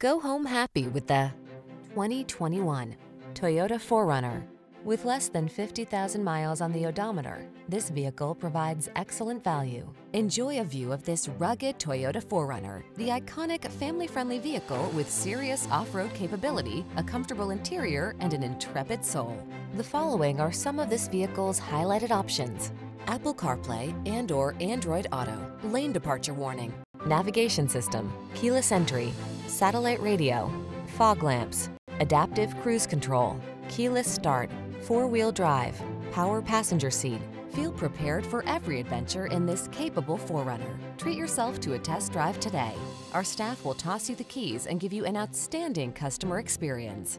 Go home happy with the 2021 Toyota 4Runner. With less than 50,000 miles on the odometer, this vehicle provides excellent value. Enjoy a view of this rugged Toyota 4Runner, the iconic family-friendly vehicle with serious off-road capability, a comfortable interior, and an intrepid soul. The following are some of this vehicle's highlighted options. Apple CarPlay and or Android Auto, lane departure warning, navigation system, keyless entry, satellite radio, fog lamps, adaptive cruise control, keyless start, four-wheel drive, power passenger seat. Feel prepared for every adventure in this capable 4Runner. Treat yourself to a test drive today. Our staff will toss you the keys and give you an outstanding customer experience.